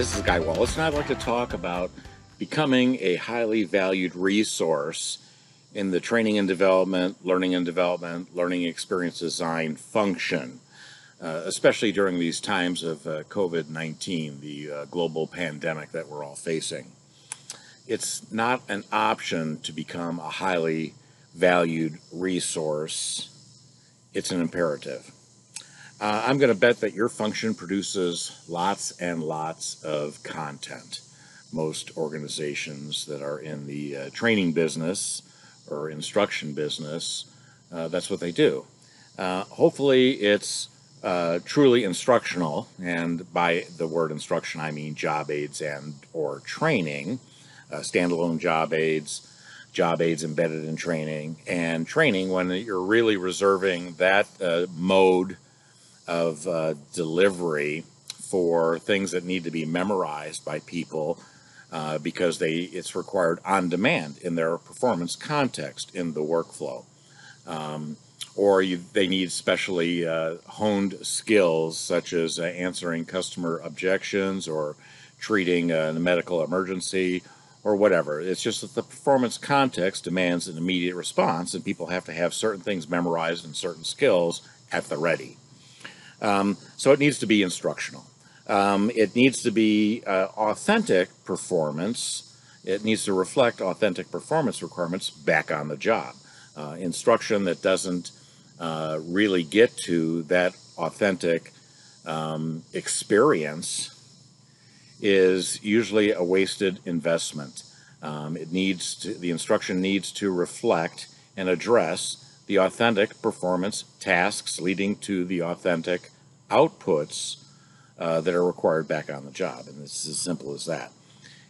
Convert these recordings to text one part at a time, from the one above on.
Hi, this is Guy Wallace, and I'd like to talk about becoming a highly valued resource in the training and development, learning and development, learning experience design function, uh, especially during these times of uh, COVID 19, the uh, global pandemic that we're all facing. It's not an option to become a highly valued resource, it's an imperative. Uh, I'm going to bet that your function produces lots and lots of content. Most organizations that are in the uh, training business or instruction business, uh, that's what they do. Uh, hopefully, it's uh, truly instructional, and by the word instruction, I mean job aids and or training, uh, standalone job aids, job aids embedded in training, and training when you're really reserving that mode of uh, delivery for things that need to be memorized by people uh, because they it's required on demand in their performance context in the workflow. Um, or you, they need specially uh, honed skills such as uh, answering customer objections or treating a medical emergency or whatever. It's just that the performance context demands an immediate response, and people have to have certain things memorized and certain skills at the ready. Um, so it needs to be instructional. Um, it needs to be uh, authentic performance. It needs to reflect authentic performance requirements back on the job. Uh, instruction that doesn't uh, really get to that authentic um, experience is usually a wasted investment. Um, it needs to, the instruction needs to reflect and address the authentic performance tasks leading to the authentic outputs uh, that are required back on the job. And it's as simple as that.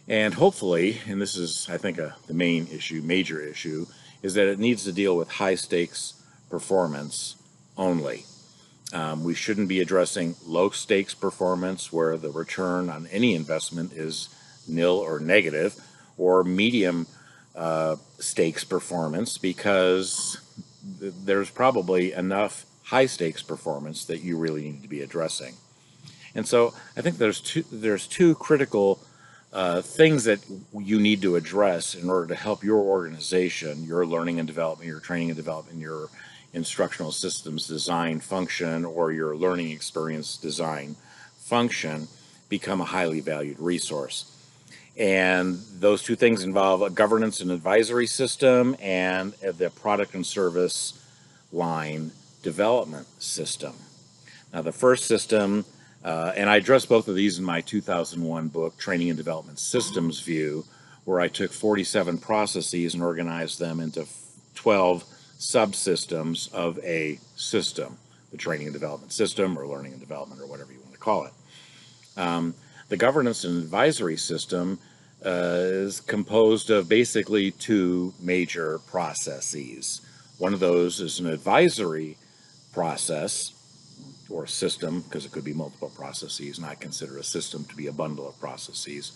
And hopefully, and this is, I think, a, the main issue, major issue, is that it needs to deal with high stakes performance only. Um, we shouldn't be addressing low stakes performance where the return on any investment is nil or negative, or medium uh, stakes performance because there's probably enough high stakes performance that you really need to be addressing. And so I think there's two there's two critical uh, things that you need to address in order to help your organization, your learning and development, your training and development, your instructional systems design function, or your learning experience design function become a highly valued resource. And those two things involve a governance and advisory system and the product and service line development system. Now, the first system, uh, and I addressed both of these in my 2001 book, Training and Development Systems View, where I took 47 processes and organized them into 12 subsystems of a system the training and development system, or learning and development, or whatever you want to call it. Um, the governance and advisory system uh, is composed of basically two major processes. One of those is an advisory process or system, because it could be multiple processes, and I consider a system to be a bundle of processes.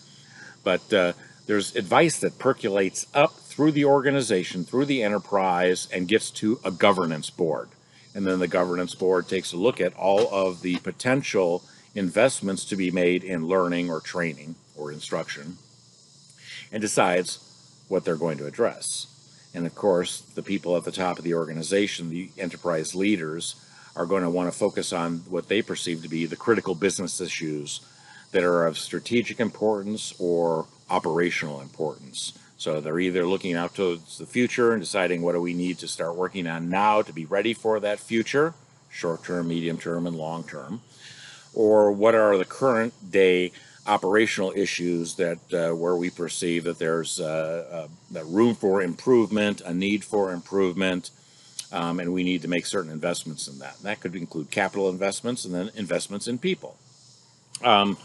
But uh, there's advice that percolates up through the organization, through the enterprise, and gets to a governance board. And then the governance board takes a look at all of the potential investments to be made in learning or training or instruction and decides what they're going to address. And of course, the people at the top of the organization, the enterprise leaders, are going to want to focus on what they perceive to be the critical business issues that are of strategic importance or operational importance. So they're either looking out towards the future and deciding what do we need to start working on now to be ready for that future, short term, medium term, and long term, or what are the current day operational issues that uh, where we perceive that there's uh, uh, room for improvement, a need for improvement, um, and we need to make certain investments in that. And that could include capital investments and then investments in people. Um,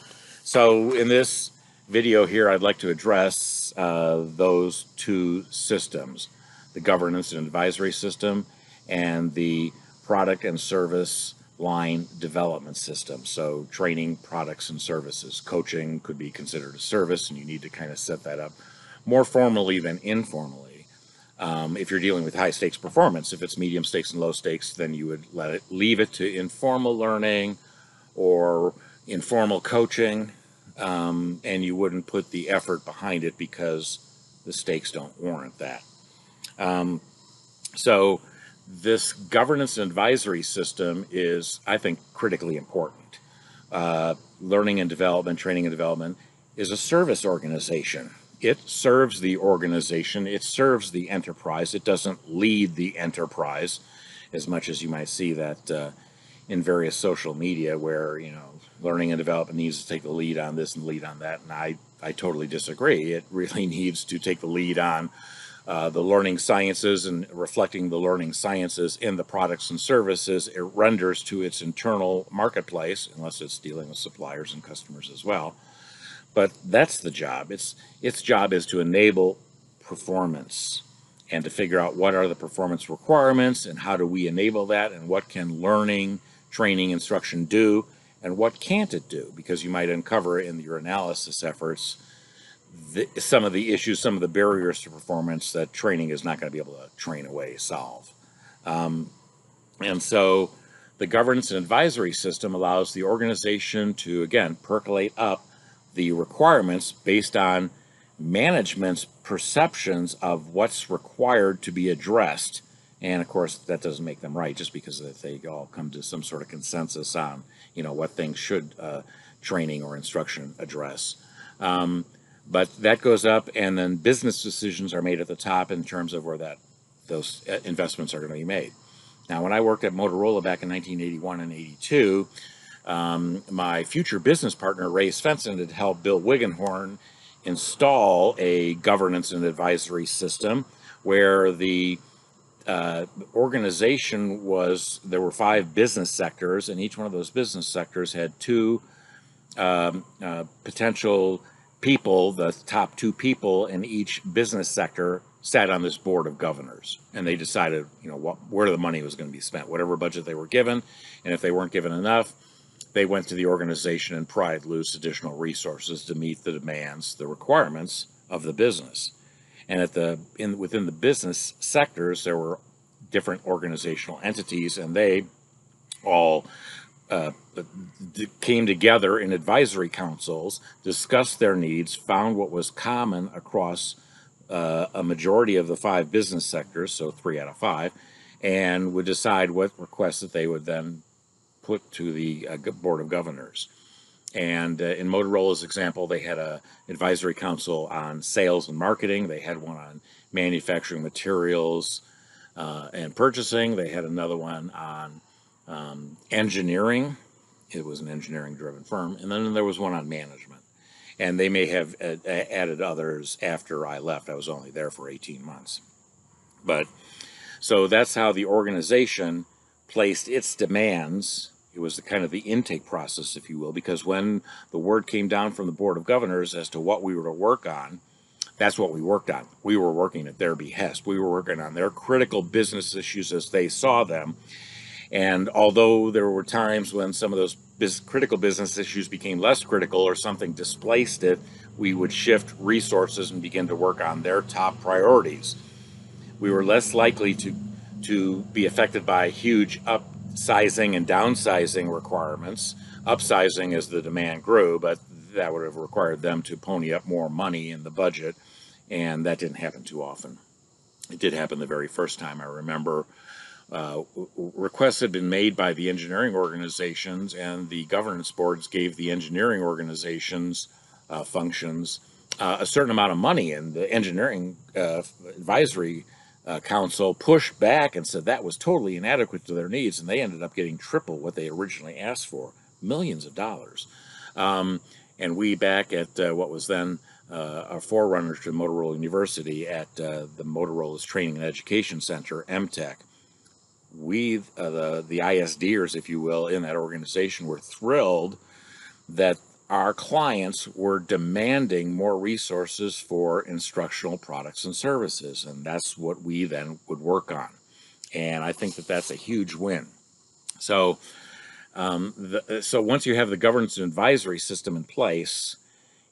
so in this video here, I'd like to address uh, those two systems, the governance and advisory system and the product and service line development system. So training products and services. Coaching could be considered a service and you need to kind of set that up more formally than informally. Um, if you're dealing with high stakes performance, if it's medium stakes and low stakes, then you would let it leave it to informal learning or informal coaching um, and you wouldn't put the effort behind it because the stakes don't warrant that. Um, so this governance and advisory system is, I think, critically important. Uh, learning and development, training and development is a service organization. It serves the organization, it serves the enterprise, it doesn't lead the enterprise as much as you might see that uh, in various social media where, you know, learning and development needs to take the lead on this and lead on that. And I, I totally disagree. It really needs to take the lead on uh, the learning sciences and reflecting the learning sciences in the products and services it renders to its internal marketplace, unless it's dealing with suppliers and customers as well. But that's the job. Its its job is to enable performance and to figure out what are the performance requirements and how do we enable that and what can learning, training, instruction do and what can't it do? Because you might uncover in your analysis efforts the, some of the issues, some of the barriers to performance that training is not going to be able to train away, solve. Um, and so the governance and advisory system allows the organization to, again, percolate up the requirements based on management's perceptions of what's required to be addressed. And of course, that doesn't make them right just because they all come to some sort of consensus on, you know, what things should uh, training or instruction address. Um, but that goes up, and then business decisions are made at the top in terms of where that those uh, investments are going to be made. Now, when I worked at Motorola back in 1981 and 82, um, my future business partner, Ray Svenson, had helped Bill Wiggenhorn install a governance and advisory system where the uh, organization was there were five business sectors, and each one of those business sectors had two um, uh, potential people, the top two people in each business sector sat on this board of governors and they decided, you know, what, where the money was going to be spent, whatever budget they were given. And if they weren't given enough, they went to the organization and pried loose additional resources to meet the demands, the requirements of the business. And at the in within the business sectors, there were different organizational entities, and they all uh, came together in advisory councils, discussed their needs, found what was common across uh, a majority of the five business sectors, so three out of five, and would decide what requests that they would then put to the uh, board of governors. And uh, in Motorola's example, they had a advisory council on sales and marketing. They had one on manufacturing materials uh, and purchasing. They had another one on um, engineering. It was an engineering driven firm. And then there was one on management. And they may have added others after I left. I was only there for 18 months. But so that's how the organization placed its demands. It was the kind of the intake process, if you will, because when the word came down from the Board of Governors as to what we were to work on, that's what we worked on. We were working at their behest. We were working on their critical business issues as they saw them. And although there were times when some of those biz- critical business issues became less critical or something displaced it, we would shift resources and begin to work on their top priorities. We were less likely to to be affected by huge upsizing and downsizing requirements. Upsizing as the demand grew, but that would have required them to pony up more money in the budget, and that didn't happen too often. It did happen the very first time. I remember uh, requests had been made by the engineering organizations, and the governance boards gave the engineering organizations uh, functions uh, a certain amount of money, and the engineering uh, advisory uh, council pushed back and said that was totally inadequate to their needs, and they ended up getting triple what they originally asked for, millions of dollars. Um, and we back at what was then uh, our forerunner to Motorola University at the Motorola's Training and Education Center, MTEC, we, uh, the, the ISDers, if you will, in that organization were thrilled that our clients were demanding more resources for instructional products and services. And that's what we then would work on. And I think that that's a huge win. So, um, the, so once you have the governance and advisory system in place,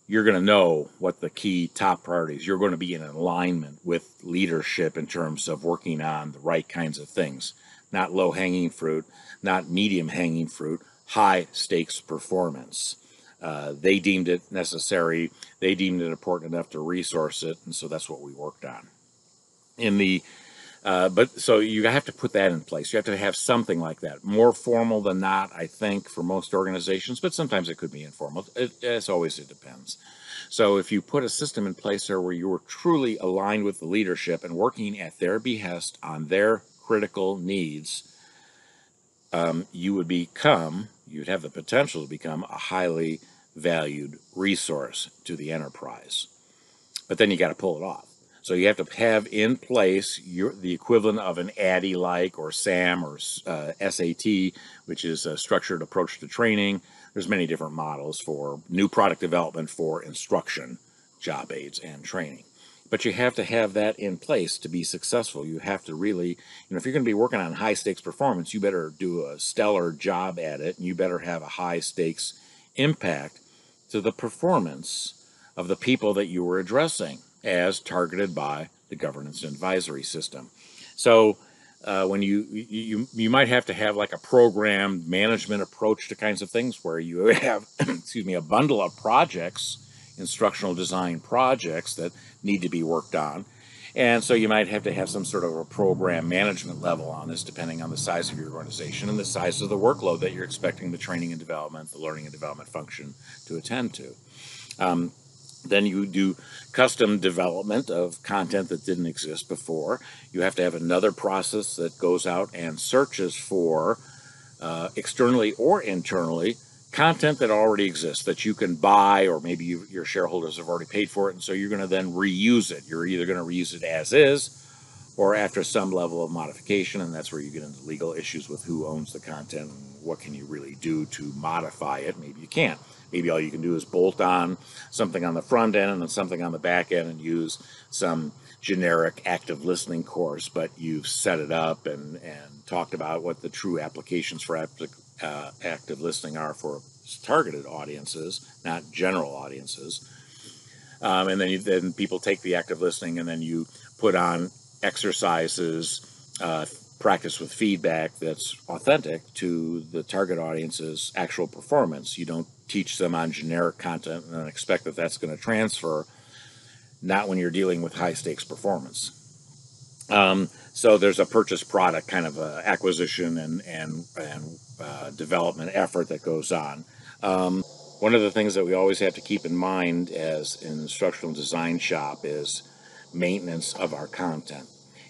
you're going to know what the key top priorities. You're going to be in alignment with leadership in terms of working on the right kinds of things not low hanging fruit, not medium hanging fruit, high stakes performance. Uh, they deemed it necessary. They deemed it important enough to resource it, and so that's what we worked on. In the uh, but so you have to put that in place. You have to have something like that. More formal than not, I think, for most organizations, but sometimes it could be informal. It, as always, it depends. So if you put a system in place there where you are truly aligned with the leadership and working at their behest on their critical needs, um, you would become, you'd have the potential to become a highly valued resource to the enterprise. But then you got to pull it off. So you have to have in place your, the equivalent of an ADDIE like or SAM or uh, SAT, which is a structured approach to training. There's many different models for new product development for instruction, job aids, and training. But you have to have that in place to be successful. You have to really, you know, if you're going to be working on high stakes performance, you better do a stellar job at it, and you better have a high stakes impact to the performance of the people that you were addressing as targeted by the governance and advisory system. So uh, when you, you you might have to have like a program management approach to kinds of things where you have excuse me a bundle of projects instructional design projects that need to be worked on and so you might have to have some sort of a program management level on this depending on the size of your organization and the size of the workload that you're expecting the training and development the learning and development function to attend to um, then you do custom development of content that didn't exist before. You have to have another process that goes out and searches for uh, externally or internally content that already exists that you can buy or maybe you, your shareholders have already paid for it and so you're going to then reuse it. You're either going to reuse it as is or after some level of modification and that's where you get into legal issues with who owns the content and what can you really do to modify it. Maybe you can't. Maybe all you can do is bolt on something on the front end and then something on the back end and use some generic active listening course, but you've set it up and, and talked about what the true applications for uh, active listening are for targeted audiences, not general audiences. Um, and then, you, then people take the active listening and then you put on exercises, uh, practice with feedback that's authentic to the target audience's actual performance. You don't teach them on generic content and expect that that's going to transfer, not when you're dealing with high stakes performance. Um, so there's a purchase product kind of acquisition and, and, and uh, development effort that goes on. Um, one of the things that we always have to keep in mind as an instructional design shop is maintenance of our content.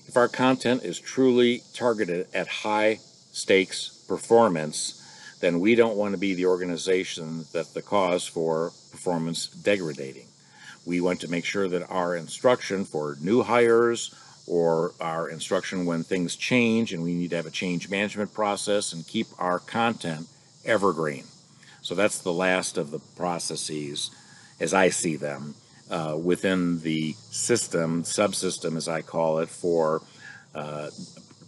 If our content is truly targeted at high stakes performance, then we don't want to be the organization that the cause for performance degrading. We want to make sure that our instruction for new hires or our instruction when things change and we need to have a change management process and keep our content evergreen. So that's the last of the processes as I see them uh, within the system, subsystem as I call it, for uh,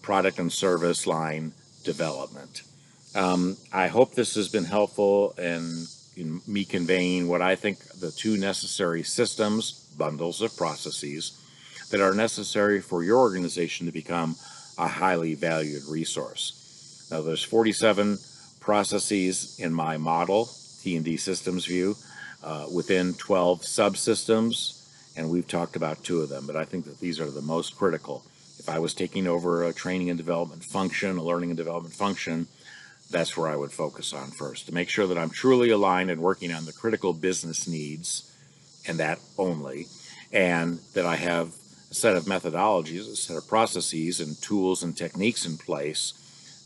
product and service line development. Um, I hope this has been helpful in, in me conveying what I think the two necessary systems, bundles of processes, that are necessary for your organization to become a highly valued resource. Now, there's 47 processes in my model, T&D Systems View, uh, within 12 subsystems, and we've talked about two of them, but I think that these are the most critical. If I was taking over a training and development function, a learning and development function, that's where I would focus on first to make sure that I'm truly aligned and working on the critical business needs and that only, and that I have a set of methodologies, a set of processes and tools and techniques in place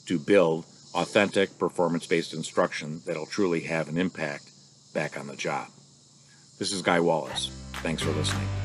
to build authentic performance based instruction that'll truly have an impact back on the job. This is Guy Wallace. Thanks for listening.